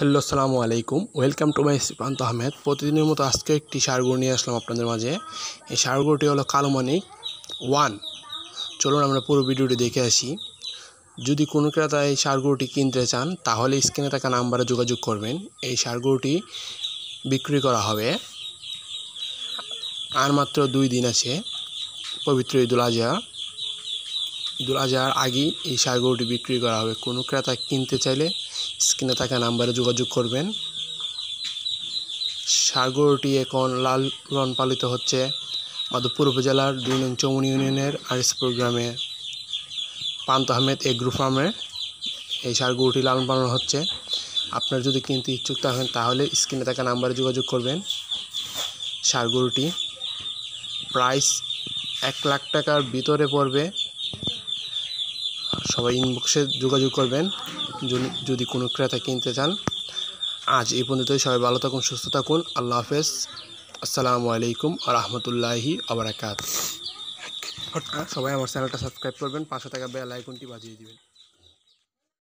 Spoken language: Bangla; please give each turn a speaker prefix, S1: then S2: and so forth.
S1: হ্যালো, আসসালামু আলাইকুম। Welcome to my Sipanto Ahmed প্রতিদিনের মতো আজকে একটি সারগড় নিয়ে আসলাম আপনাদের মাঝে। এই সারগড়টি হলো কালোমানিক ওয়ান। চলুন আমরা পুরো ভিডিওটি দেখে আসি। যদি কোনো ক্রেতা এই সারগড়টি কিনতে চান, তাহলে স্ক্রিনে থাকা নাম্বারে যোগাযোগ করবেন। এই সারগড়টি বিক্রি করা হবে। আর মাত্র দুই দিন আছে পবিত্র ঈদুল আজহা। ঈদুল আজহার আগেই এই সারগরুটি বিক্রি করা হবে। কোনো ক্রেতা কিনতে চাইলে স্ক্রিনে থাকা নাম্বারে যোগাযোগ করবেন। সারগরুটি এখন লালন পালিত হচ্ছে মাধবপুর উপজেলার দুই নং চৌমনি ইউনিয়নের আরএসপুর গ্রামে। পান্ত আহমেদ এগ্রো ফার্মে এই সারগরুটি লালন পালন হচ্ছে। আপনার যদি কিনতে ইচ্ছুক থাকেন, তাহলে স্ক্রিনে থাকা নাম্বারে যোগাযোগ করবেন। সারগরুটি প্রাইস এক লাখ টাকার ভিতরে পড়বে। সবাই ইনবক্সে যোগাযোগ করবেন। যদি- কোনো ক্রেতা কিনতে চান, আজ এই পর্যন্তই। সবাই ভালো থাকুন, সুস্থ থাকুন। আল্লাহ হাফেজ। আসসালামু আলাইকুম আ রহমতুল্লাহি আবরাকাত সবাই আমার চ্যানেলটা সাবস্ক্রাইব করবেন, পাশে থাকা বেল আইকনটি বাজিয়ে দিবেন।